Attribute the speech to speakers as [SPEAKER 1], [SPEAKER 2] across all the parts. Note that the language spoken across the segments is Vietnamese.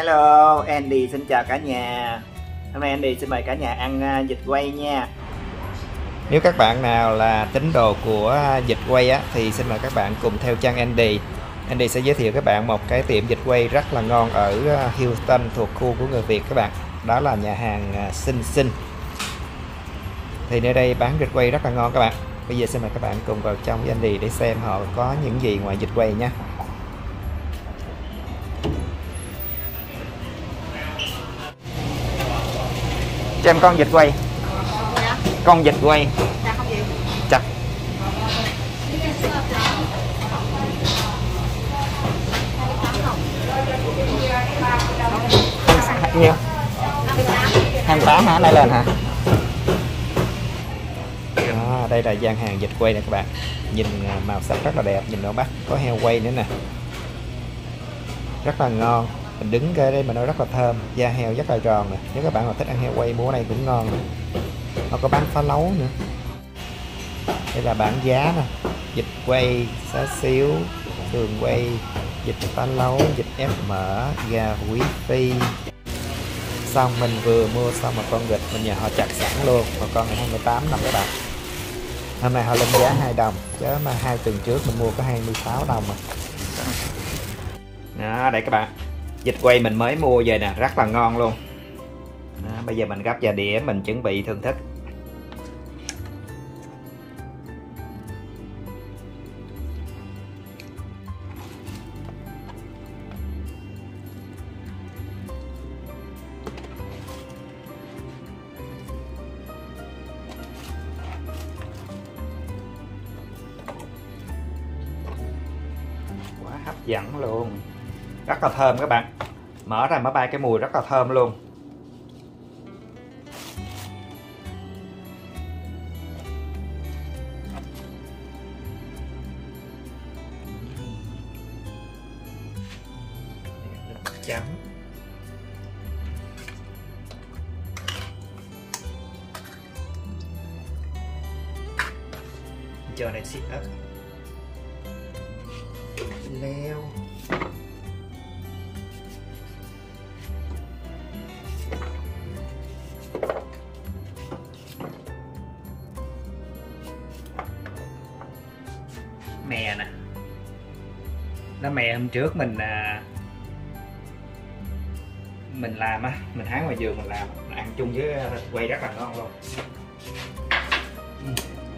[SPEAKER 1] hello Andy xin chào cả nhà. Hôm nay Andy xin mời cả nhà ăn dịch vịt quay nha. Nếu các bạn nào là tín đồ của à, vịt quay á thì xin mời các bạn cùng theo chân Andy. Andy sẽ giới thiệu các bạn một cái tiệm vịt quay rất là ngon ở à, Houston thuộc khu của người Việt các bạn. Đó là nhà hàng à, Sinh Sinh Thì nơi đây bán vịt quay rất là ngon các bạn. Bây giờ xin mời các bạn cùng vào trong với Andy để xem họ có những gì ngoài vịt quay nha. Cho em con vịt quay.
[SPEAKER 2] Dạ,
[SPEAKER 1] con vịt quay.
[SPEAKER 2] Dạ
[SPEAKER 1] chặt nhiêu? 28 hả? Đây lên hả? Đó, đây là gian hàng vịt quay nè các bạn. Nhìn à, màu sắc rất là đẹp nhìn nó bắt có heo quay nữa nè. Rất là ngon mình đứng cái đây mà nó rất là thơm, da heo rất là tròn nè. Nếu các bạn mà thích ăn heo quay, mua ở đây cũng ngon nè. Nó có bán phá lấu nữa. Đây là bảng giá nè. Vịt quay, xá xíu thường quay vịt phá lấu vịt ép mỡ, gà, quý phi. Xong, mình vừa mua xong một con vịt, mình nhờ họ chặt sẵn luôn. Một con này 28 đồng các bạn. Hôm nay họ lên giá 2 đồng, chứ mà hai tuần trước mình mua có 26 đồng mà. Đó, đây các bạn vịt quay mình mới mua về nè rất là ngon luôn. Đó, bây giờ mình gấp vào đĩa mình chuẩn bị thưởng thức. Quá hấp dẫn luôn rất là thơm các bạn. Mở ra mở bay cái mùi rất là thơm luôn. Chấm. Chờ này xịt ớt. Leo. Hôm trước mình à, mình làm á mình hái ngoài vườn mình làm ăn chung với à, quay rất là ngon luôn.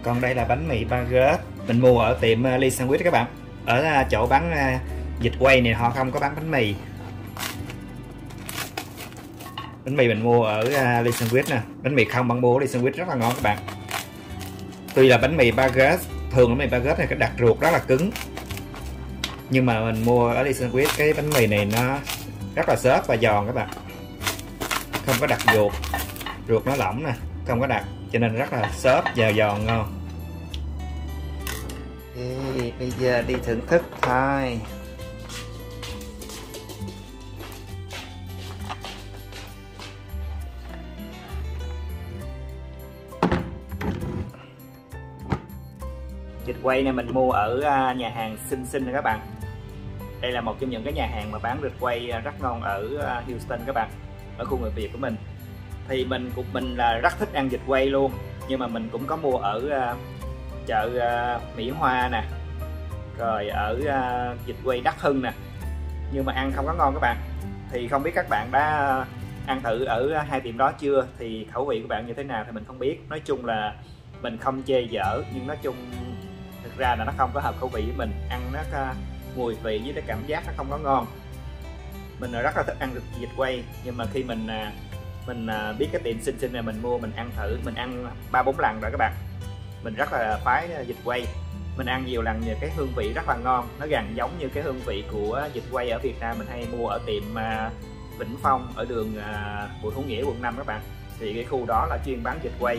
[SPEAKER 1] Còn đây là bánh mì baguette mình mua ở tiệm à, ly Sandwich các bạn. Ở à, chỗ bán dịch vịt quay này họ không có bán bánh mì. Bánh mì mình mua ở ly Sandwich nè. Bánh mì không bằng mua ở ly Sandwich rất là ngon các bạn. Tuy là bánh mì baguette thường bánh mì baguette này cái đặt ruột rất là cứng nhưng mà mình mua ở đi Sandwich cái bánh mì này nó rất là xốp và giòn các bạn. Không có đặt ruột. Ruột nó lỏng nè không có đặt cho nên rất là xốp và giòn ngon. Ê, bây giờ đi thưởng thức thôi. Dịch quay này mình mua ở à, nhà hàng Sinh Sinh các bạn đây là một trong những cái nhà hàng mà bán vịt quay à, rất ngon ở à, Houston các bạn ở khu người Việt của mình. Thì mình cũng mình là rất thích ăn vịt quay luôn nhưng mà mình cũng có mua ở à, chợ Mỹ Hoa nè rồi ở vịt quay Đắc Hưng nè. Nhưng mà ăn không có ngon các bạn. Thì không biết các bạn đã ăn thử ở hai tiệm đó chưa? Thì khẩu vị của bạn như thế nào thì mình không biết. Nói chung là mình không chê dở nhưng nói chung thực ra là nó không có hợp khẩu vị với mình. Ăn nó uh, mùi vị với cái cảm giác nó không có ngon. Mình rất là thích ăn được vịt quay, nhưng mà khi mình à, mình à, biết cái tiệm xinh xinh này mình mua, mình ăn thử, mình ăn ba bốn lần rồi các bạn. Mình rất là phái vịt quay. Mình ăn nhiều lần nhờ cái hương vị rất là ngon, nó gần giống như cái hương vị của vịt quay ở Việt Nam mình hay mua ở tiệm à, Vĩnh Phong ở đường Bùi Hữu Nghĩa, quận 5 các bạn. Thì cái khu đó là chuyên bán vịt quay.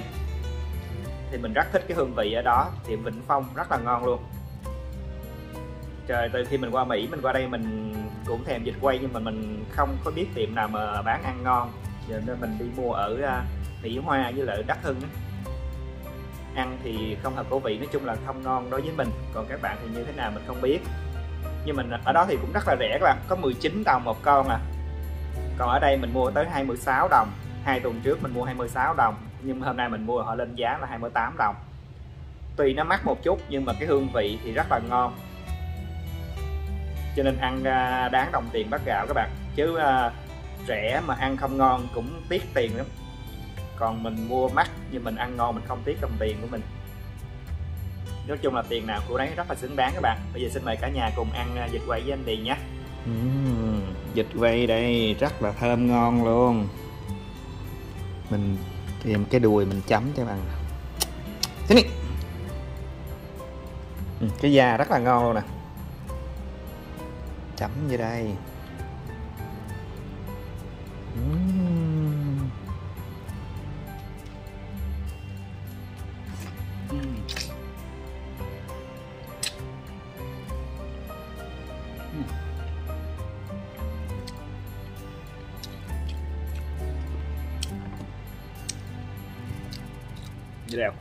[SPEAKER 1] Thì mình rất thích cái hương vị ở đó, tiệm Vĩnh Phong rất là ngon luôn trời, từ khi mình qua Mỹ, mình qua đây mình cũng thèm vịt quay nhưng mà mình không có biết tiệm nào mà bán ăn ngon. Giờ nên mình đi mua ở à, Mỹ Hoa với lại Đắc Hưng ăn thì không hợp khẩu vị, nói chung là không ngon đối với mình. Còn các bạn thì như thế nào mình không biết. Nhưng mình ở đó thì cũng rất là rẻ các bạn, có 19 đồng một con à. Còn ở đây mình mua tới 26 đồng. Hai tuần trước mình mua 26 đồng, nhưng hôm nay mình mua họ lên giá là 28 đồng. Tuy nó mắc một chút nhưng mà cái hương vị thì rất là ngon cho nên ăn à, đáng đồng tiền bát gạo các bạn. Chứ à, rẻ mà ăn không ngon cũng tiếc tiền lắm. Còn mình mua mắc nhưng mình ăn ngon mình không tiếc đồng tiền của mình. Nói chung là tiền nào của đấy rất là xứng đáng các bạn. Bây giờ xin mời cả nhà cùng ăn à, vịt quay với anh Điền nhé. Uhm, vịt quay đây rất là thơm ngon luôn. Mình tìm cái đùi mình chấm cho bạn thế này. Cái da rất là ngon luôn nè chấm như đây uhm. Uhm. như đều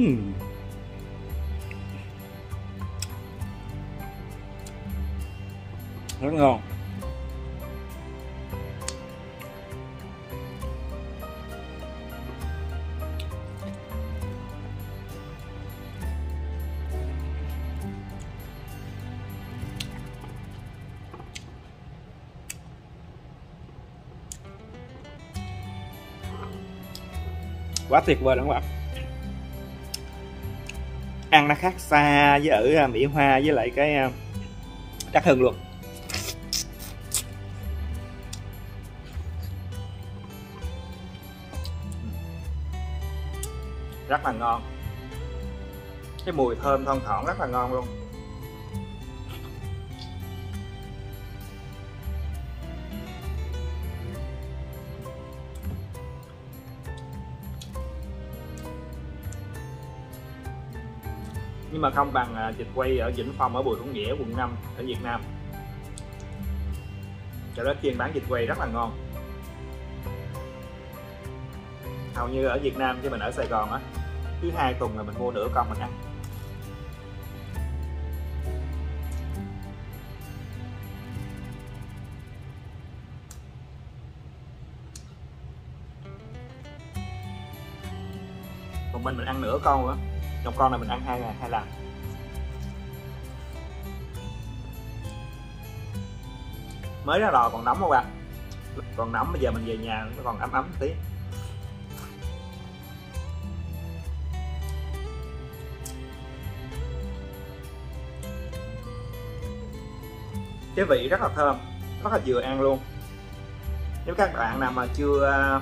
[SPEAKER 1] Mm. rất ngon quá tuyệt vời đúng các bạn ăn nó khác xa với ở à, Mỹ Hoa với lại cái à, đắt hơn luôn. Rất là ngon. Cái mùi thơm thon thoảng rất là ngon luôn. Nhưng mà không bằng à, dịch quay ở Vĩnh Phong, ở Bùi Hữu Nghĩa, quận 5 ở Việt Nam. Chỗ đó chuyên bán dịch quay rất là ngon. Hầu như ở Việt Nam chứ mình ở Sài Gòn á. Thứ hai tuần là mình mua nửa con mình ăn. Còn mình mình ăn nửa con nữa dòng con này mình ăn hai ngày hai lần. Mới ra lò còn nóng không ạ? Còn nóng, bây giờ mình về nhà nó còn ấm ấm tí. Cái vị rất là thơm, rất là vừa ăn luôn. Nếu các bạn nào mà chưa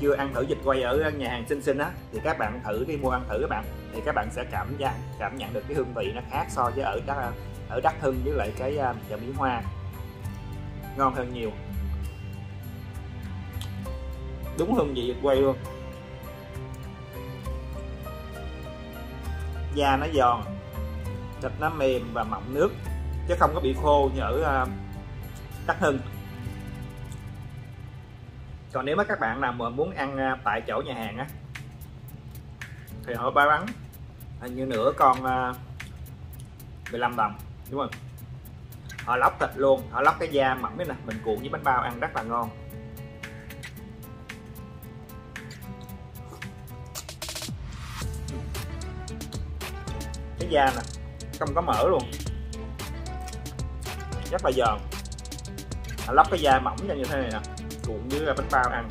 [SPEAKER 1] chưa ăn thử vịt quay ở nhà hàng xinh xinh á, thì các bạn thử đi mua ăn thử các bạn thì các bạn sẽ cảm giác cảm nhận được cái hương vị nó khác so với ở đắk ở đắk hưng với lại cái à, chợ mỹ hoa. Ngon hơn nhiều. Đúng hương vị quay luôn. Da nó giòn thịt nó mềm và mọng nước chứ không có bị khô như ở à, đắk hưng. Còn nếu mà các bạn nào mà muốn ăn à, tại chỗ nhà hàng á thì họ bán hình như nửa con à, 15 đồng. Đúng không họ lóc thịt luôn. Họ lóc cái da mỏng thế nè. Mình cuộn với bánh bao ăn rất là ngon. Cái da nè, không có mỡ luôn. Rất là giòn. Họ lóc cái da mỏng ra như thế này nè. Cuộn với bánh bao ăn.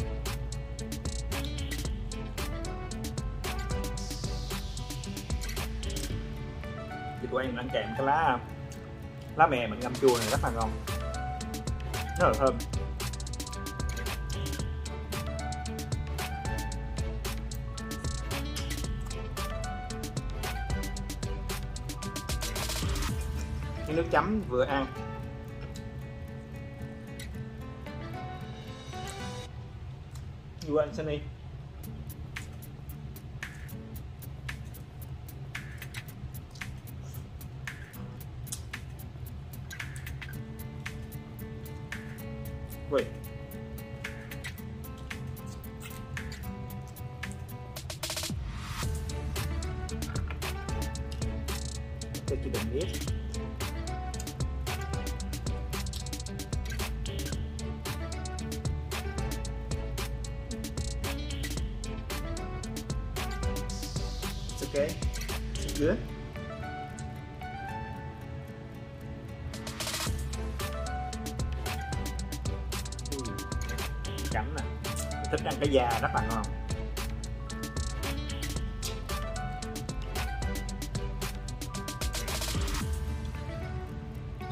[SPEAKER 1] của em ăn kèm cái lá lá mè mình ngâm chua này rất là ngon. Rất là thơm. Cái nước chấm vừa ăn. You want sunny biết. It's okay. It's good. Chấm nè. Thích ăn cái da rất là ngon.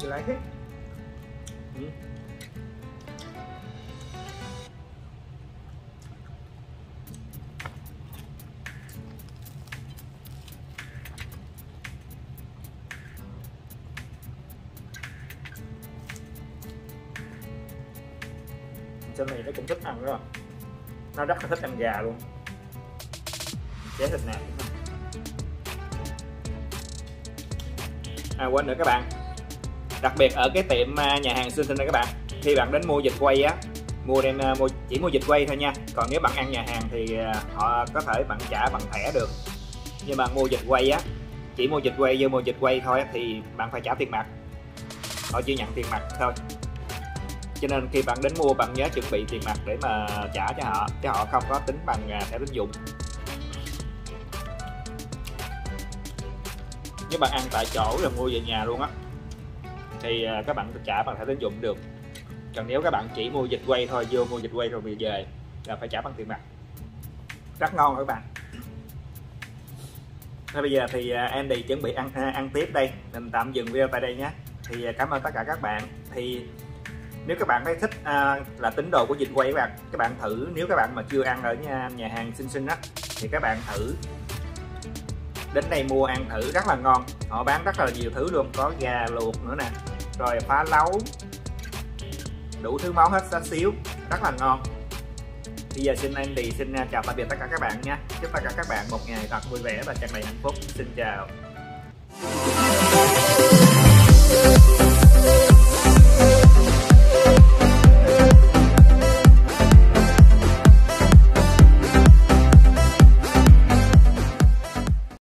[SPEAKER 1] You like it? Mm. Trên này nó cũng thích ăn đó Nó rất là thích ăn gà luôn Chế thịt nạc À quên nữa các bạn đặc biệt ở cái tiệm à, nhà hàng xinh xinh này các bạn. Khi bạn đến mua vịt quay á, mua đem à, mua, chỉ mua vịt quay thôi nha. Còn nếu bạn ăn nhà hàng thì à, họ có thể bạn trả bằng thẻ được. Nhưng mà mua vịt quay á, chỉ mua vịt quay, vô mua vịt quay thôi thì bạn phải trả tiền mặt. Họ chỉ nhận tiền mặt thôi. Cho nên khi bạn đến mua, bạn nhớ chuẩn bị tiền mặt để mà trả cho họ, chứ họ không có tính bằng thẻ tín dụng. Nếu bạn ăn tại chỗ rồi mua về nhà luôn á thì à, các bạn trả bằng thẻ tín dụng được. Còn nếu các bạn chỉ mua dịch quay thôi vô mua dịch quay rồi về về là phải trả bằng tiền mặt. Rất ngon các bạn. Thế bây giờ thì à, Andy chuẩn bị ăn à, ăn tiếp đây. Mình tạm dừng video tại đây nhé. Thì cảm ơn tất cả các bạn. Thì nếu các bạn thấy thích à, là tín đồ của dịch quay các bạn các bạn thử nếu các bạn mà chưa ăn ở nhà, nhà hàng xinh xinh á thì các bạn thử. Đến đây mua ăn thử rất là ngon. Họ bán rất là nhiều thứ luôn có gà luộc nữa nè rồi, phá lấu. Đủ thứ máu hết xá xíu. Rất là ngon. Bây giờ xin anh xin à, chào tạm biệt tất cả các bạn nha. Chúc tất cả các bạn một ngày thật vui vẻ và tràn đầy hạnh phúc. Xin chào.